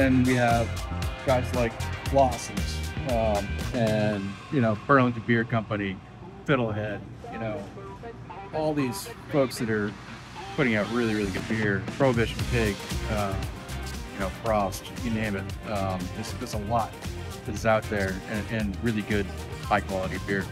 then we have guys like Blossoms um, and you know Burlington Beer Company, Fiddlehead, you know, all these folks that are putting out really really good beer. Prohibition Pig, uh, you know Frost, you name it. Um, there's, there's a lot that's out there and, and really good high quality beer.